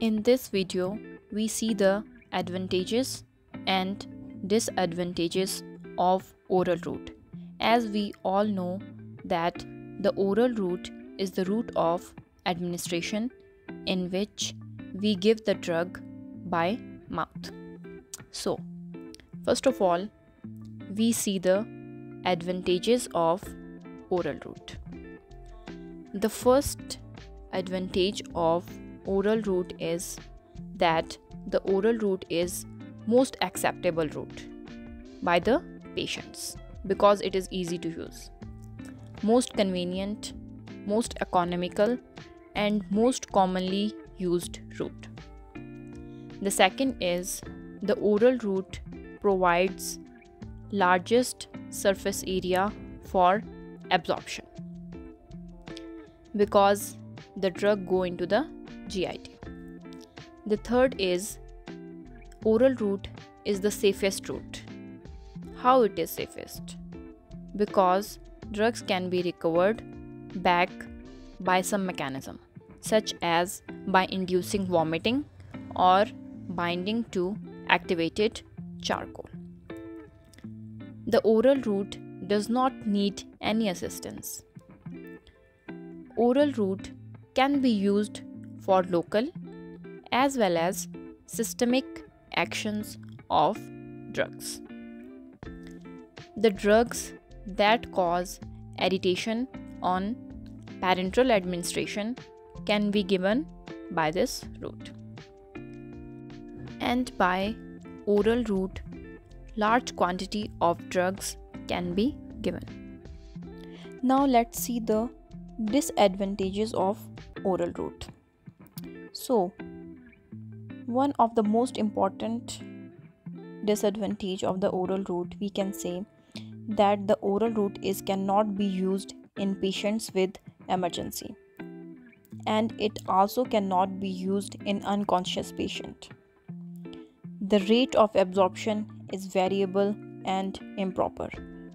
In this video, we see the advantages and disadvantages of oral route. As we all know that the oral route is the route of administration in which we give the drug by mouth. So, first of all, we see the advantages of oral route. The first advantage of oral route is that the oral route is most acceptable route by the patients because it is easy to use. Most convenient most economical and most commonly used route. The second is the oral route provides largest surface area for absorption because the drug go into the GIT. The third is oral route is the safest route. How it is safest? Because drugs can be recovered back by some mechanism such as by inducing vomiting or binding to activated charcoal. The oral route does not need any assistance. Oral route can be used for local as well as systemic actions of drugs. The drugs that cause irritation on parenteral administration can be given by this route. And by oral route, large quantity of drugs can be given. Now let's see the disadvantages of oral route. So, one of the most important disadvantage of the oral route we can say that the oral route is cannot be used in patients with emergency and it also cannot be used in unconscious patient the rate of absorption is variable and improper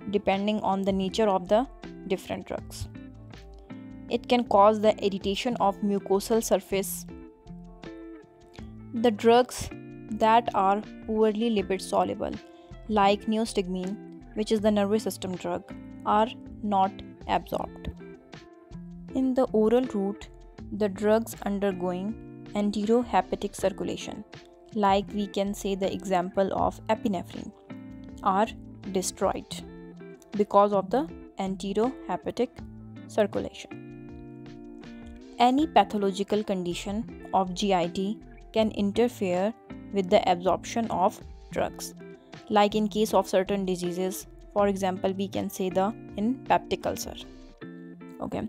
depending on the nature of the different drugs it can cause the irritation of mucosal surface. The drugs that are poorly lipid soluble, like neostigmine, which is the nervous system drug, are not absorbed. In the oral route, the drugs undergoing enterohepatic circulation, like we can say the example of epinephrine, are destroyed because of the enterohepatic circulation. Any pathological condition of GIT can interfere with the absorption of drugs. Like in case of certain diseases, for example, we can say the in peptic ulcer. Okay,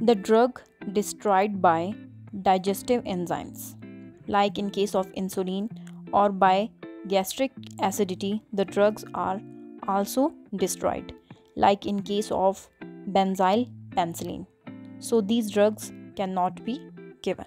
the drug destroyed by digestive enzymes, like in case of insulin or by gastric acidity, the drugs are also destroyed, like in case of benzyl penicillin. So these drugs cannot be given.